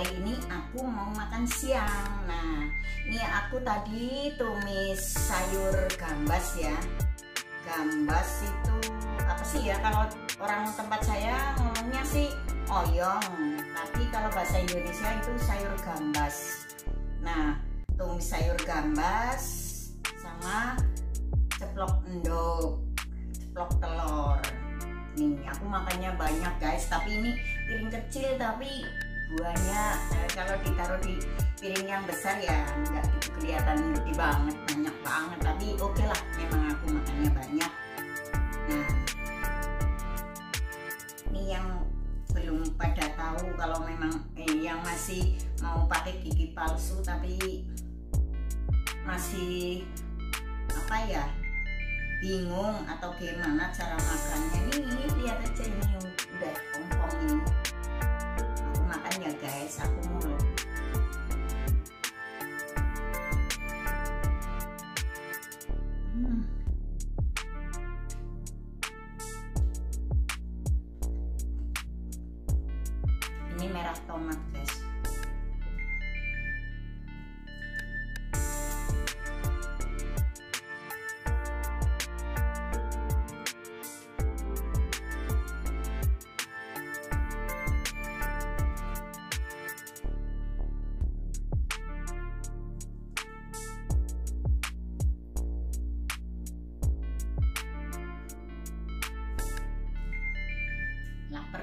kali ini aku mau makan siang. Nah ini aku tadi tumis sayur gambas ya. Gambas itu apa sih ya? Kalau orang tempat saya ngomongnya sih oyong. Tapi kalau bahasa Indonesia itu sayur gambas. Nah tumis sayur gambas sama ceplok endok ceplok telur nih aku makannya banyak guys. Tapi ini piring kecil tapi buahnya eh, kalau ditaruh di piring yang besar ya nggak kelihatan gede banget banyak banget. Tapi oke okay lah memang aku makannya banyak. Nah ini yang belum pada tahu kalau memang eh, yang masih mau pakai gigi palsu tapi masih apa ya bingung atau gimana cara makannya. Ini lihat aja ini udah ompong ini. Makan ya guys aku mulu hmm. ini merah tomat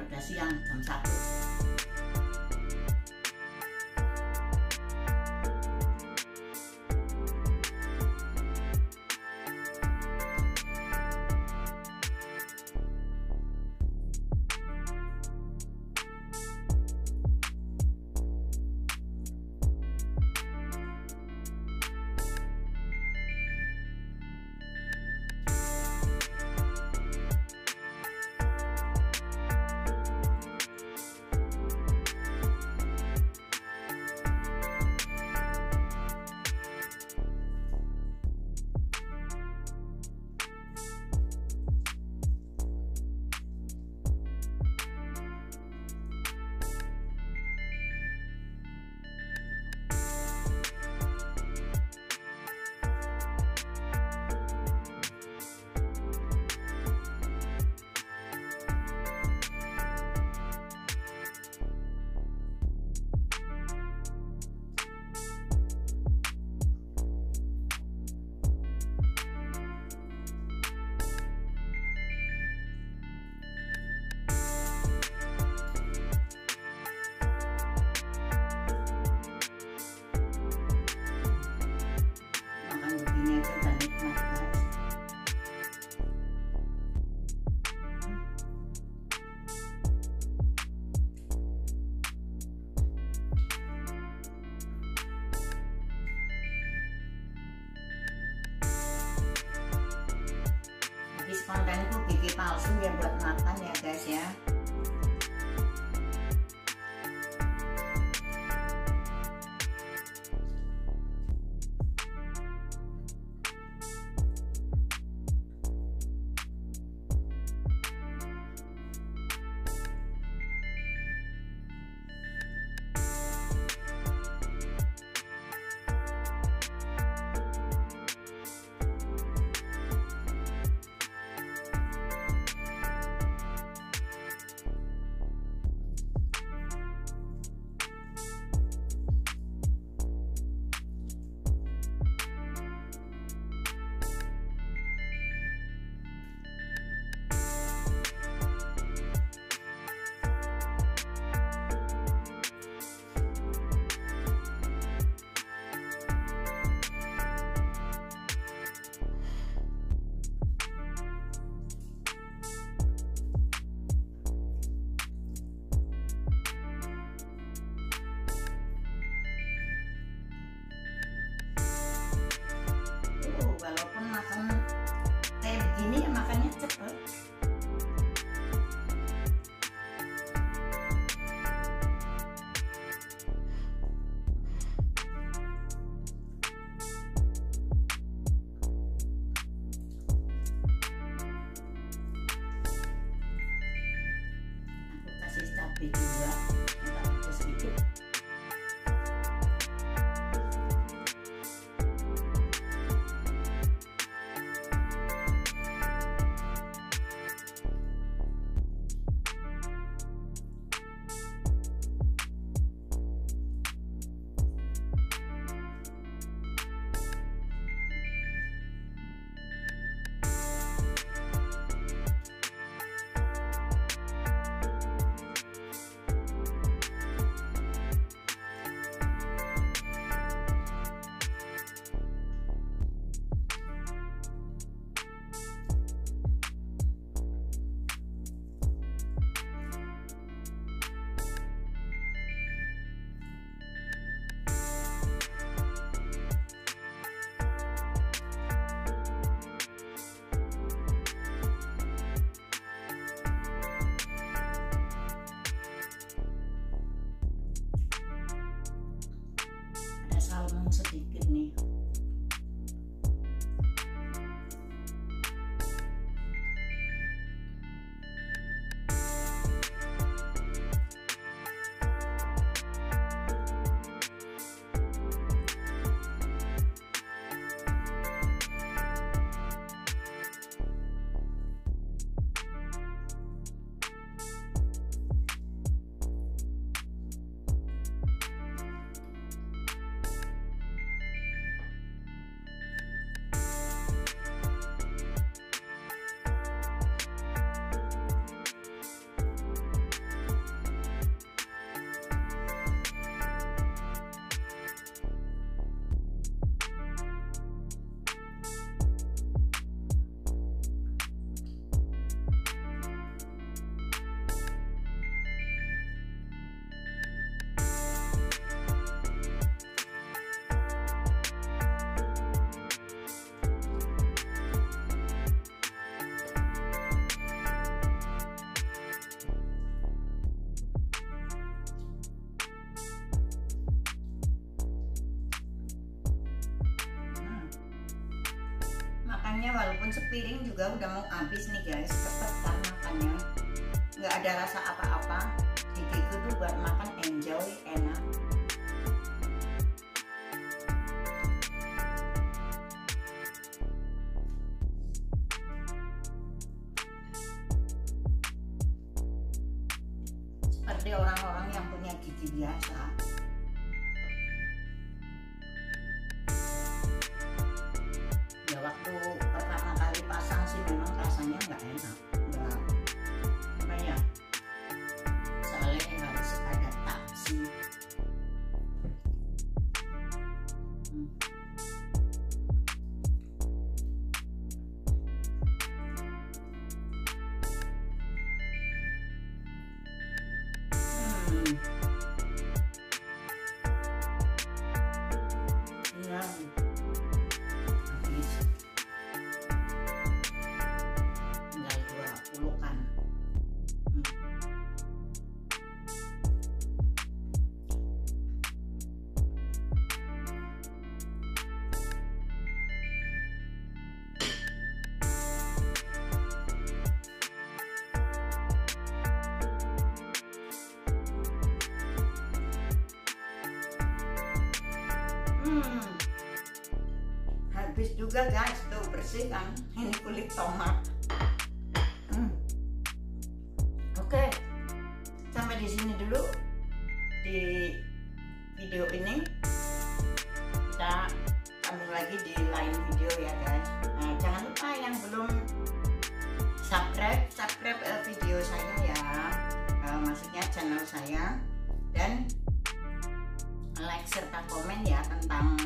kasihan jam 1 salmon sedikit nih walaupun sepiring juga udah mau habis nih guys. Kan makannya. Nggak ada rasa apa-apa. Gigiku tuh buat makan enjoy enak. Seperti orang-orang yang punya gigi biasa Hmm. Habis juga guys, tuh bersih kan. Ini kulit tomat. Hmm. Oke, sampai di sini dulu di video ini. Kita sambung lagi di lain video ya guys. Nah, jangan lupa yang belum subscribe, subscribe eh, video saya ya. Eh, maksudnya channel saya dan like serta komen ya tentang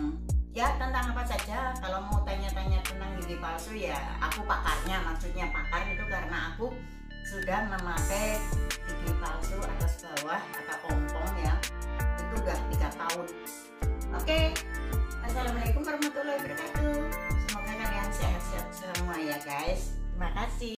ya tentang apa saja. Kalau mau tanya-tanya tentang gigi palsu ya aku pakarnya maksudnya pakar itu karena aku sudah memakai gigi palsu atas bawah atau ompong ya. Itu udah tiga tahun. Oke assalamualaikum warahmatullahi wabarakatuh. Semoga kalian sehat-sehat semua ya guys. Terima kasih